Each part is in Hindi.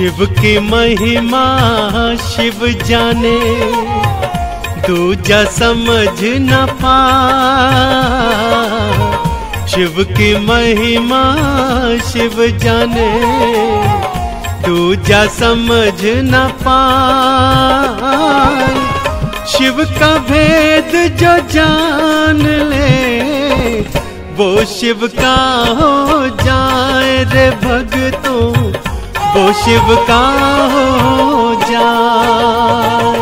शिव की महिमा शिव जाने, दूजा समझ न पा। शिव की महिमा शिव जाने, दूजा समझ न पा। शिव का भेद जो जान ले, वो शिव का हो जाए रे भगतों वो शिव का हो जाए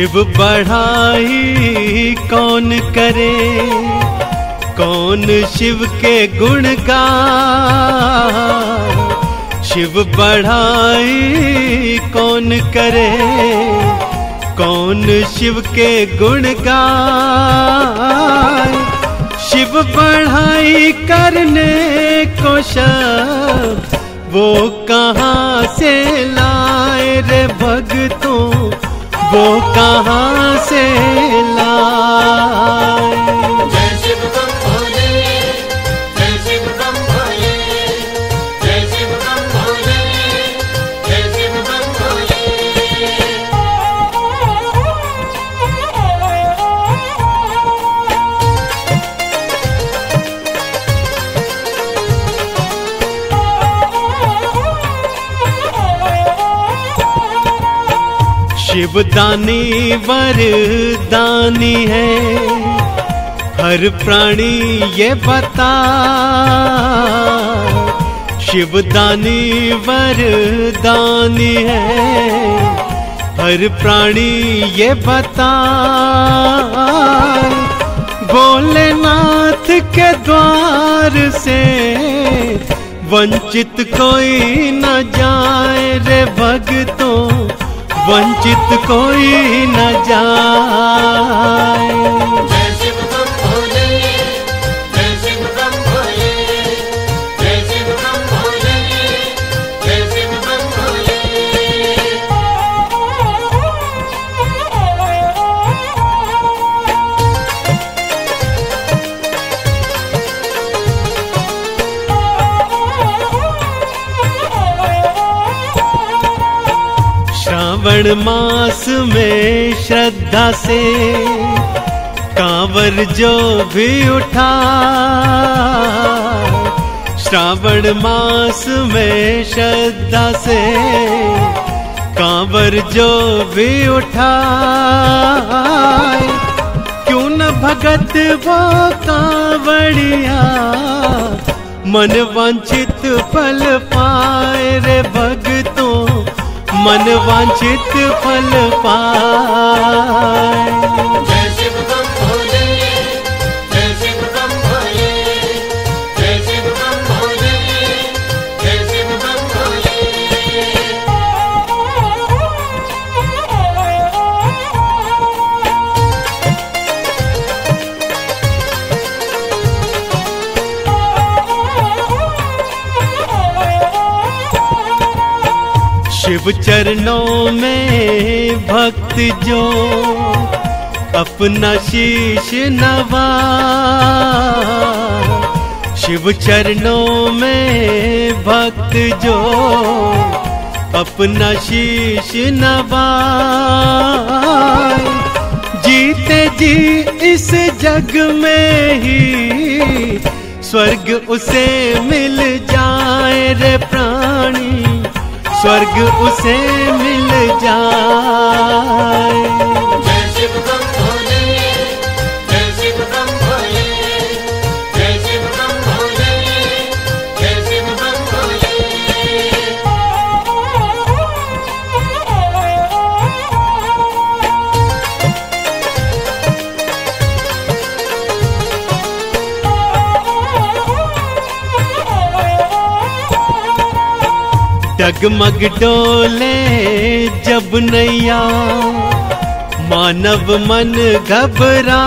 शिव बढ़ाई कौन करे? कौन शिव के गुण का शिव बढ़ाई कौन करे? कौन शिव के गुण का शिव बढ़ाई करने को वो कहाँ से लाए रे भगतों वो कहाँ से लाए? शिव दानी वरदानी है। हर प्राणी ये बता। शिव दानी है। हर प्राणी ये बता। भोलेनाथ के द्वार से वंचित कोई न जाए रे भगतों वंचित कोई न जाए। श्रावण मास में श्रद्धा से कांवर जो भी उठा। श्रावण मास में श्रद्धा से कांवर जो भी उठा। क्यों न भगत वो कांवड़िया मन वांछित फल पाए रे भगतों मन वांछित फल पाए। शिव चरणों में भक्त जो अपना शीश नवा। शिव चरणों में भक्त जो अपना शीश नवा। जीते जी इस जग में ही स्वर्ग उसे मिल जाए रे प्राणी। स्वर्ग उसे मिल जाए। डगमग डोले जब नैया, मानव मन घबरा।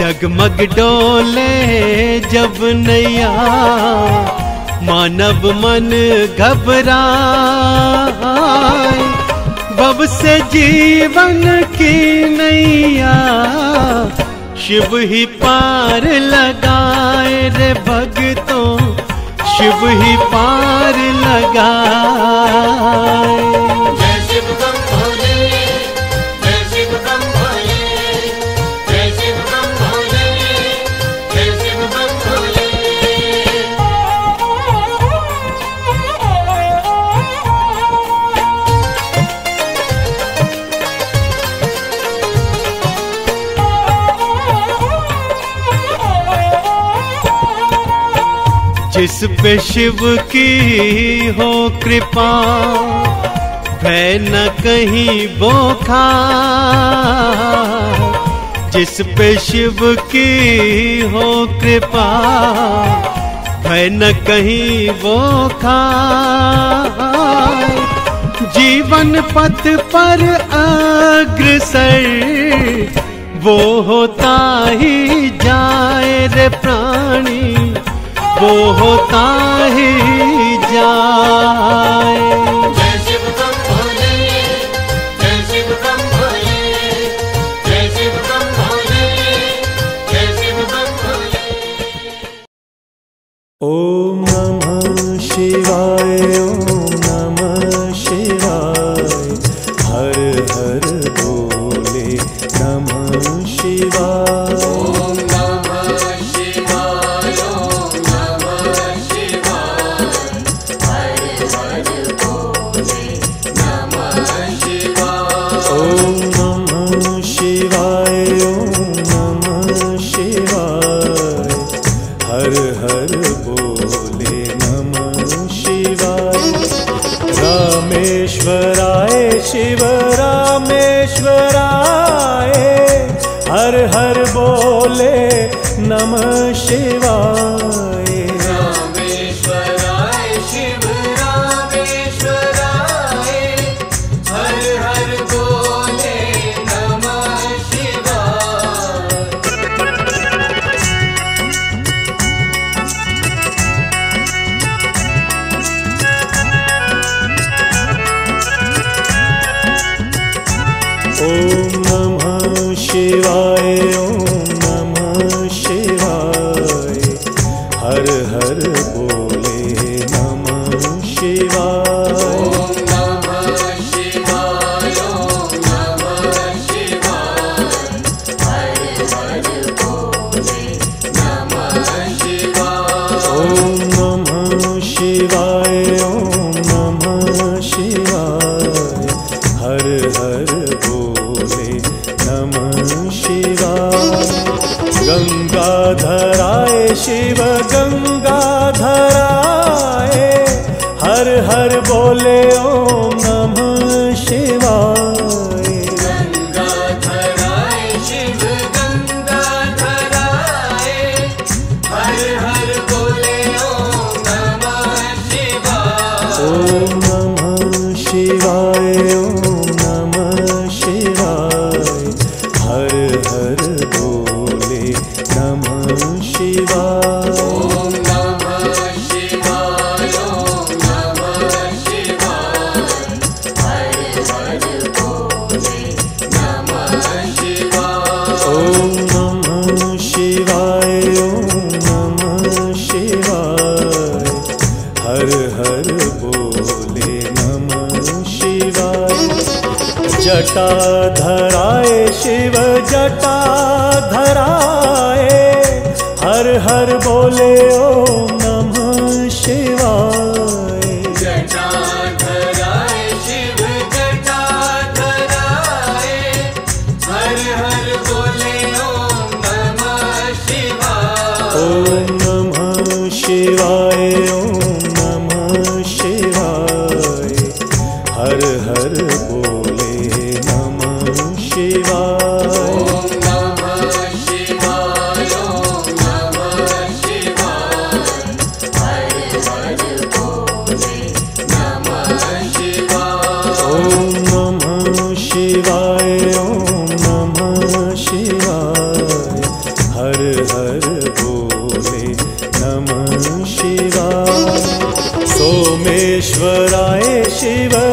डगमग डोले जब नैया, मानव मन घबरा। बब से जीवन की नैया, शिव ही पार लगाए रे भगतों शिव ही पार लगाए। जिस पे शिव की हो कृपा, भय न कहीं बोखा। जिस पे शिव की हो कृपा, भय न कहीं बोखा। जीवन पथ पर अग्रसर, वो होता ही जाए रे प्राणी। वो होता ही जाए। जय शिव बम भोले जय शिव बम भोले जय शिव बम भोले जय शिव बम भोले ॐ नमः शिवाय ॐ नमः शिवाय। हर हर बोले नमः शिवाय। शिव रामेश्वराय हर हर बोले नमः शिवाय। नमः बोले शिवा शिवाय। जटाधराय शिव जटा धराए हर हर बोले ॐ सोमेश्वराय शिव।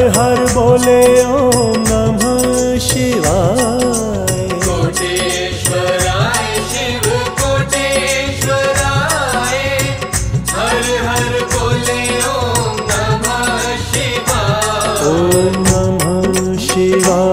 हर बोले ओम नमः शिवाय। कोटेश्वराय शिव कोटेश्वराय। हर हर बोले ओम नमः शिवाय। ओम नमः शिवाय।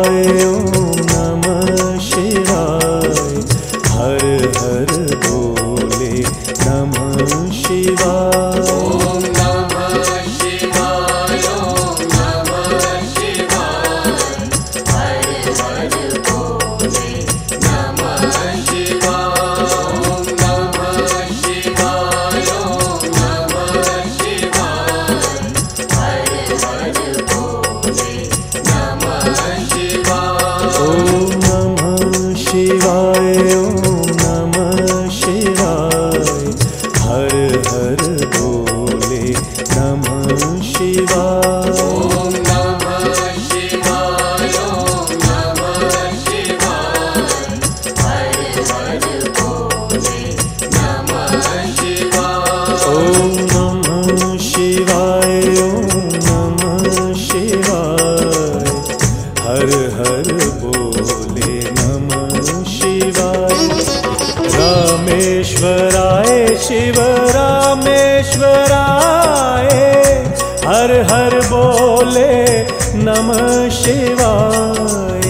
Oh. हर हर बोले नम शिवाय।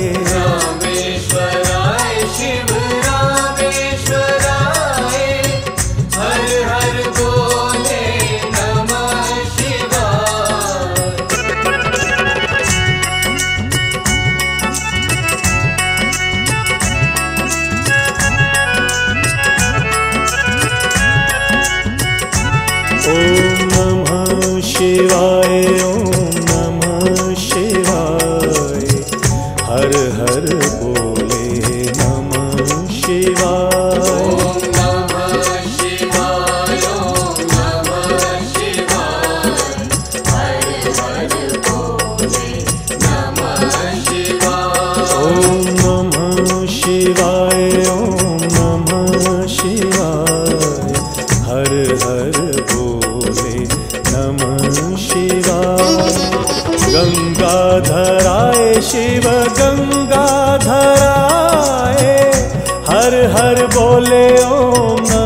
शिवा हर हर बोले नम शिवाय। ओम नमः नमः शिवा। गङ्गाधराय शिव गङ्गाधराय हर हर बोले ओम